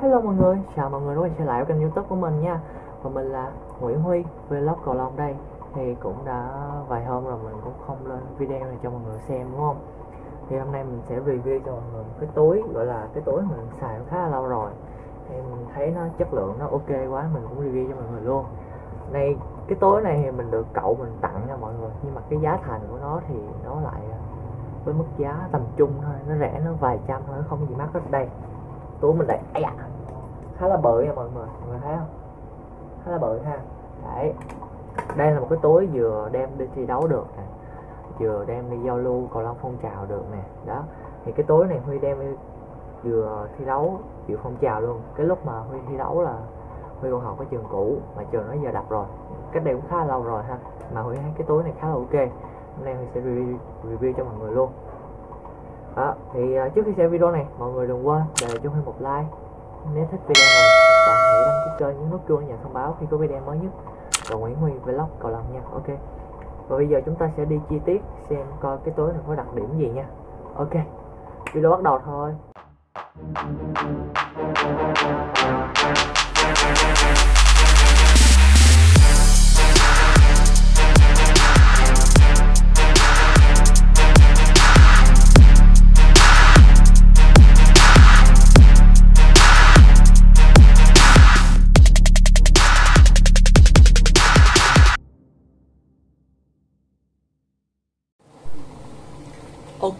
hello mọi người, chào mọi người đã quay trở lại với kênh youtube của mình nha. Và mình là Nguyễn Huy, vlog cầu lông đây. Thì cũng đã vài hôm rồi mình cũng không lên video này cho mọi người xem đúng không? Thì hôm nay mình sẽ review cho mọi người một cái túi Gọi là cái túi mình xài khá là lâu rồi. Thì mình thấy nó chất lượng nó ok quá, mình cũng review cho mọi người luôn. Này, cái túi này thì mình được cậu mình tặng cho mọi người. Nhưng mà cái giá thành của nó thì nó lại với mức giá tầm trung thôi. Nó rẻ nó vài trăm thôi nó không có gì mắc hết. Đây túi mình đây. Ai à, khá là bự nha mọi người mọi người thấy không? Khá là bự ha. Đấy. Đây là một cái túi vừa đem đi thi đấu được nè vừa đem đi giao lưu cầu lông phong trào được nè. Đó. Thì cái túi này huy đem đi vừa thi đấu vừa phong trào luôn. Cái lúc mà huy thi đấu là huy còn học ở trường cũ mà trường nó giờ đập rồi. Cách đây cũng khá lâu rồi ha mà huy thấy cái túi này khá là ok. Hôm nay huy sẽ review, review cho mọi người luôn. Đó, thì à, trước khi xem video này mọi người đừng quên để cho Huy một like nếu thích video này. Bạn hãy đăng ký kênh, nhấn nút chuông nhận thông báo khi có video mới nhất. Và Nguyễn Huy Vlog cầu lòng nha. Ok. Và bây giờ chúng ta sẽ đi chi tiết xem coi cái tối này có đặc điểm gì nha. Ok. Video bắt đầu thôi.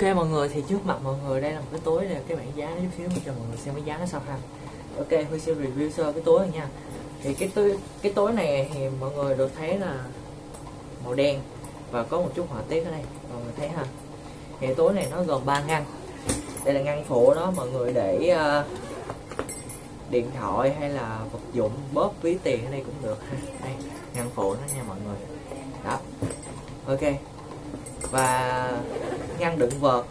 Ok mọi người thì trước mặt mọi người đây là một cái túi này cái bảng giá nó chút xíu cho mọi người xem cái giá nó sao ha. Ok Huy sẽ review sơ cái túi này nha. Thì cái túi cái túi này thì mọi người được thấy là màu đen và có một chút họa tiết ở đây mọi người thấy ha. Thì túi này nó gồm 3 ngăn. Đây là ngăn phụ đó mọi người để uh, điện thoại hay là vật dụng bóp ví tiền ở đây cũng được ha. Đây ngăn phụ nó nha mọi người. Đó. Ok. Và ngăn đựng vợt.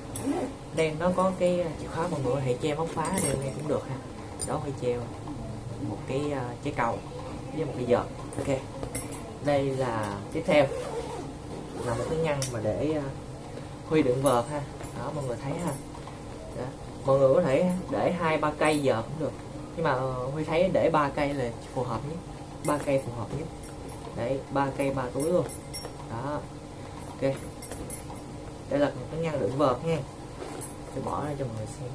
Đây nó có cái à, chìa khóa mọi người hãy che móc phá đây nghe cũng được ha. Đó phải treo một cái uh, trái cầu với một cái vợt. Ok đây là tiếp theo. Là một cái ngăn mà để uh, huy đựng vợt ha. Đó mọi người thấy ha. Đó. mọi người có thể để hai ba cây vợt cũng được. Nhưng mà uh, huy thấy để ba cây là phù hợp nhất. Ba cây phù hợp nhất. Đấy ba cây ba túi luôn. Đó. Ok đây là một cái ngăn đựng vợt nha. Tôi bỏ ra cho mọi người xem.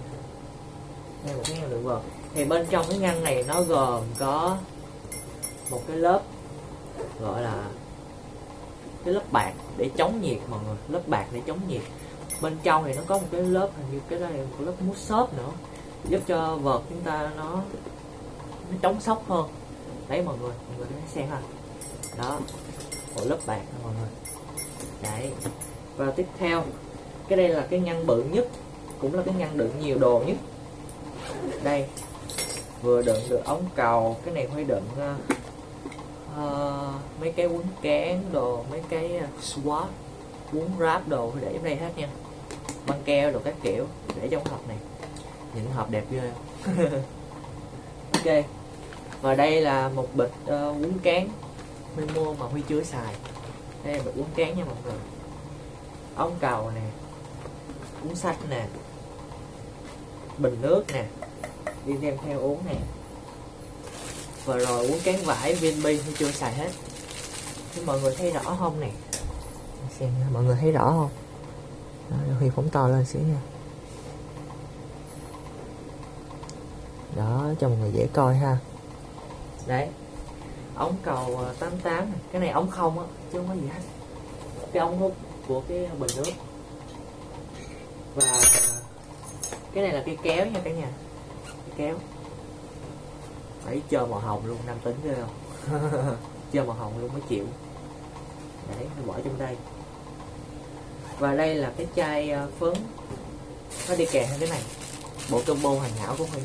Đây là một cái ngăn đựng vợt. Thì bên trong cái ngăn này nó gồm có một cái lớp gọi là cái lớp bạc để chống nhiệt, mọi người. Lớp bạc để chống nhiệt. Bên trong thì nó có một cái lớp, hình như cái đây là một lớp mút xốp nữa, giúp cho vợt chúng ta nó nó chống sốc hơn. Đấy, mọi người. Mọi người thấy xem ha. Đó. Một lớp bạc mọi người. Đấy và tiếp theo cái đây là cái ngăn bự nhất cũng là cái ngăn đựng nhiều đồ nhất. Đây vừa đựng được ống cầu cái này phải đựng uh, uh, mấy cái quấn cán đồ mấy cái ờ, uh, swat quấn ráp đồ để trong đây hết nha. Băng keo đồ các kiểu để trong hộp này. Những hộp đẹp ghê. Ok và đây là một bịch uh, quấn cán mình mua mà huy chưa xài. Đây là bịch quấn cán nha mọi người ống cầu nè cuốn sách nè bình nước nè đi đem theo uống nè. Và rồi uống cán vải VNB thì chưa xài hết. Thì mọi người thấy rõ không nè? Xem mọi người thấy rõ không? Đó, Huy phóng to lên xíu nha. Đó cho mọi người dễ coi ha. Đấy ống cầu ờ, 88 cái này ống không á chứ không có gì hết. Cái ống hút của cái bình nước. Và cái này là cái kéo nha cả nhà. Cái kéo. Phải chơi màu hồng luôn nam tính ghê không? Chơi màu hồng luôn mới chịu. Đấy nó bỏ trong đây. Và đây là cái chai ờ, phấn. Nó đi kèm theo cái này. Bộ combo hoàn hảo của huy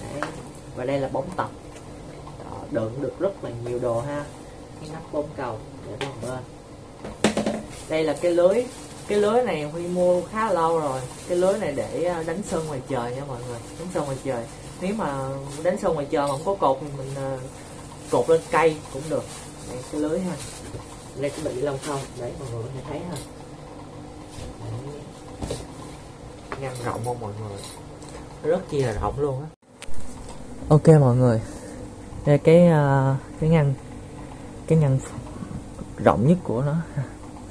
đấy và đây là bóng tập. Đó, đựng được rất là nhiều đồ ha. Cái nắp bông cầu để vào bên đây là cái lưới. Cái lưới này huy mua khá lâu rồi. Cái lưới này để à, đánh sơn ngoài trời nha mọi người. Đánh sơn ngoài trời. Nếu mà đánh sơn ngoài trời mà không có cột thì mình à, cột lên cây cũng được. Đây cái lưới ha. Đây cái bị lông không. Đấy mọi người có thể thấy ha. Ngăn rộng không mọi người? Rất chi là rộng luôn á. Ok mọi người. Đây cái uh, cái ngăn cái ngăn rộng nhất của nó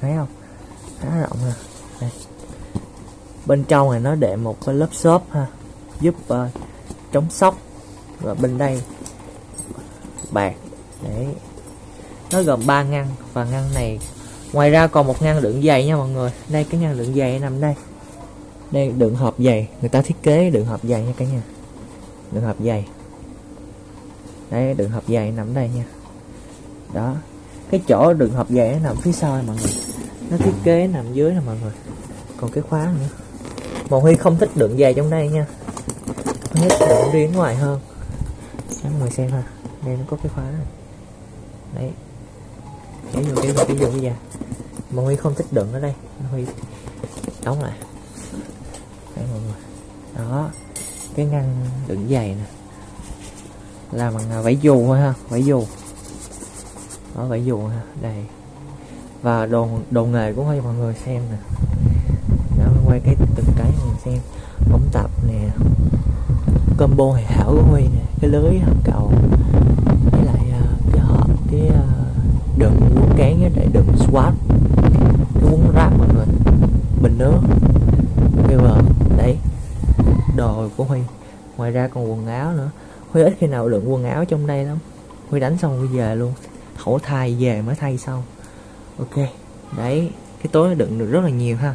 thấy không? Khá rộng ha. Đây. bên trong này nó để một cái lớp xốp ha giúp uh, chống sốc và bên đây bạc. Để nó gồm 3 ngăn và ngăn này ngoài ra còn một ngăn đựng giày nha mọi người. Đây cái ngăn đựng giày nằm đây. Đây đựng hộp giày. Người ta thiết kế đựng hộp giày nha cả nhà. Đựng hộp giày. Đấy đựng hộp giày nằm đây nha. Đó cái chỗ đựng hộp dài nằm phía sau mọi người. Nó thiết kế nằm dưới nè mọi người. Còn cái khóa nữa. Một huy không thích đựng dài trong đây nha. Thích đựng đi ngoài hơn. Cho mọi người xem ha. Đây nó có cái khóa này. Đấy. Để dùng cái ví dụ vô bây giờ. Mà huy không thích đựng ở đây. Huy đóng lại. Đây mọi người. Đó. Cái ngăn đựng giày nè. Là bằng à, vải dù thôi ha. Vải dù đó vải dù ha, đây. Và đồ đồ nghề cũng hay mọi người xem nè. Đó, quay cái từng cái mình xem. Bóng tập nè. Combo hệ hảo của huy nè. Cái lưới hầm cầu. Với lại à, cái hộp, cái à, đựng cuốn cán với lại đựng swap. Cái cuốn rác mọi người. Bình nước. Cái vờ đấy. Đồ của huy. Ngoài ra còn quần áo nữa. Huy ít khi nào đựng quần áo trong đây lắm. Huy đánh xong huy về luôn thổ thay về mới thay xong ok. Đấy, cái tối đựng được rất là nhiều ha.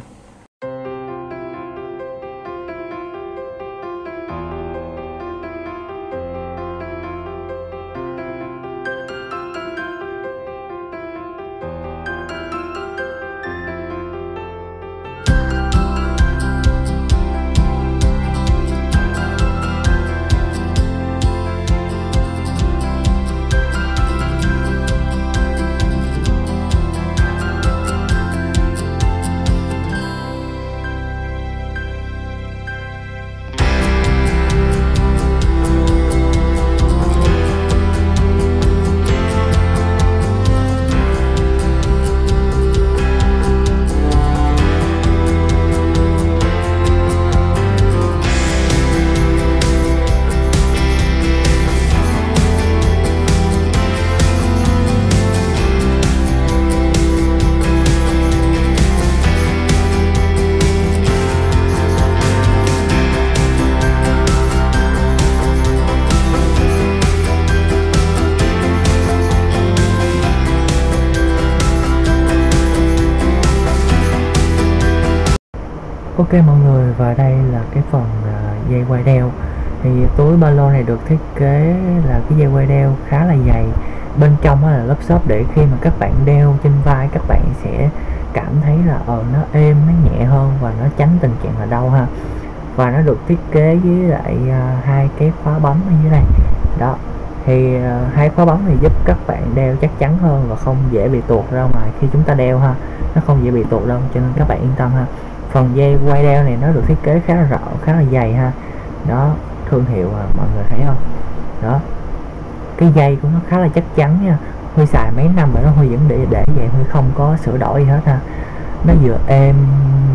Ok mọi người và đây là cái phần uh, dây quai đeo. Thì túi ba lô này được thiết kế là cái dây quai đeo khá là dày. Bên trong là lớp xốp để khi mà các bạn đeo trên vai các bạn sẽ cảm thấy là ờ nó êm nó nhẹ hơn và nó tránh tình trạng là đau ha. Và nó được thiết kế với lại uh, hai cái khóa bấm ở dưới này đó. Thì uh, hai khóa bấm này giúp các bạn đeo chắc chắn hơn và không dễ bị tuột ra ngoài khi chúng ta đeo ha. Nó không dễ bị tuột đâu cho nên các bạn yên tâm ha phần dây quay đeo này nó được thiết kế khá là rộng khá là dày ha. Đó thương hiệu à, mọi người thấy không? Đó. Cái dây của nó khá là chắc chắn nha. Huy xài mấy năm mà nó huy vẫn để để vậy huy không có sửa đổi gì hết ha. Nó vừa êm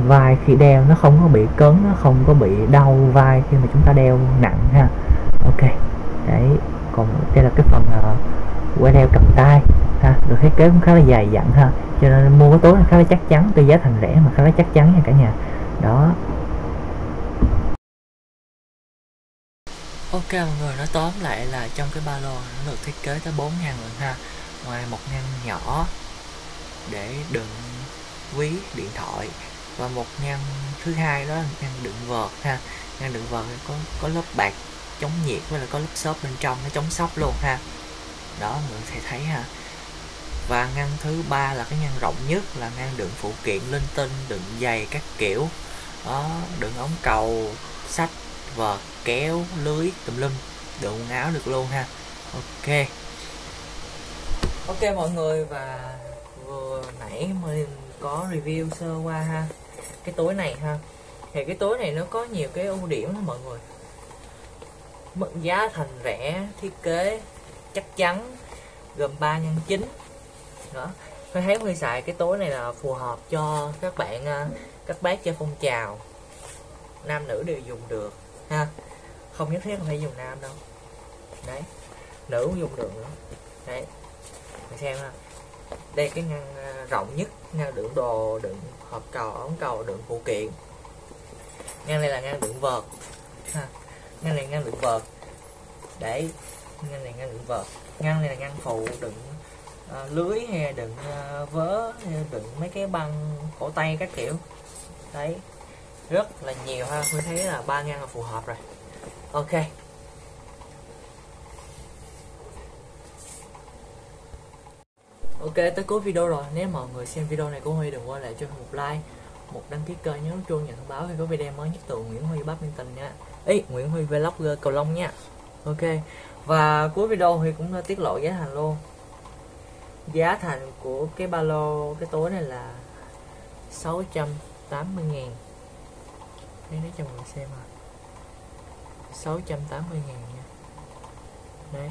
vai khi đeo nó không có bị cứng nó không có bị đau vai khi mà chúng ta đeo nặng ha. Ok. Đấy còn đây là cái phần uh, quay đeo cầm tay ha, được thiết kế cũng khá là dài dặn ha. Cho nên mua cái túi khá là chắc chắn, tuy giá thành rẻ mà khá là chắc chắn nha cả nhà. Đó. Ok, mọi người, nói tóm lại là trong cái ba lô nó được thiết kế tới 4 ngăn lần ha. Ngoài một ngăn nhỏ để đựng ví, điện thoại và một ngăn thứ hai đó là ngăn đựng vợt ha. Ngăn đựng vợt có có lớp bạc chống nhiệt với là có lớp xốp bên trong nó chống sốc luôn ha. Đó, mọi người sẽ thấy ha và ngăn thứ ba là cái ngăn rộng nhất, là ngăn đựng phụ kiện linh tinh, đựng giày các kiểu. Đó, đựng ống cầu, sách, vợt, kéo, lưới, tùm lum. Đựng quần áo được luôn ha. Ok. Ok mọi người, và vừa nãy mình có review sơ qua ha. Cái túi này ha. Thì cái túi này nó có nhiều cái ưu điểm đó mọi người. Mức giá thành rẻ, thiết kế chắc chắn, gồm 3 nhân chính đó Huy thấy huy xài cái túi này là phù hợp cho các bạn à, các bác chơi phong trào. Nam nữ đều dùng được, ha? Không nhất thiết phải dùng nam đâu. Đấy, nữ cũng dùng được nữa. Đấy, mình xem ha đây, cái ngăn à, rộng nhất, ngăn đựng đồ, đựng hộp cầu, ống cầu, đựng phụ kiện. Ngăn này là ngăn đựng vợt, ha? Ngăn này ngăn đựng vợt. Để ngăn này ngăn đựng vợt. Ngăn này là ngăn phụ, đựng à, lưới hay đựng à, vớ hay đựng mấy cái băng cổ tay các kiểu. Đấy rất là nhiều ha. Tôi thấy là ba ngăn là phù hợp rồi. Ok. Ok tới cuối video rồi. Nếu mọi người xem video này của huy đừng quên lại cho một like một đăng ký kênh nhấn chuông nhận thông báo khi có video mới nhất từ nguyễn huy badminton nha. Ý nguyễn huy vlog cầu Long nha. Ok. Và cuối video huy cũng tiết lộ giá thành luôn giá thành của cái ba lô cái túi này là 680 ngàn. Đây nói cho mọi người xem à 680 ngàn nha. Đấy.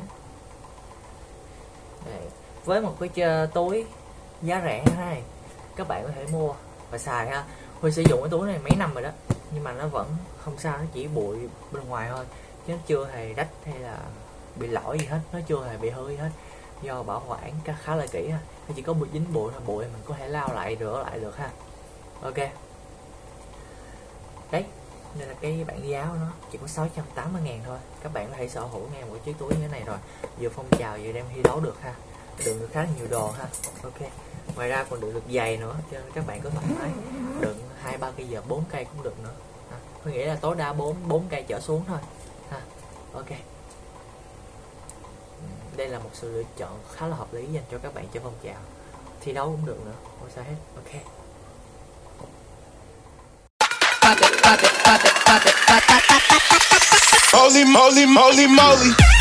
Đấy. với một cái túi giá rẻ này, các bạn có thể mua và xài ha. Huy sử dụng cái túi này mấy năm rồi đó, nhưng mà nó vẫn không sao, nó chỉ bụi bên ngoài thôi, chứ nó chưa hề rách hay là bị lỗi gì hết, nó chưa hề bị hư gì hết do bảo quản khá là kỹ ha. Nó chỉ có bụi dính bụi thôi bụi mình có thể lau lại, rửa lại được ha. Ok. Đấy đây là cái bản giá của nó chỉ có 680 ngàn thôi. Các bạn có thể sở hữu ngay một chiếc túi như thế này rồi. Vừa phong trào, vừa đem thi đấu được ha. Đựng được khá nhiều đồ ha. Ok. Ngoài ra còn đựng được giày nữa, cho nên các bạn có thoải mái. Đựng hai, ba cây giờ 4 cây cũng được nữa. Ha. có nghĩa là tối đa 4 4 cây trở xuống thôi. Ha. Ok đây là một sự lựa chọn khá là hợp lý dành cho các bạn chơi phong trào. Thi đấu cũng được nữa. Không sao hết. Ok. Holy moly, moly, moly.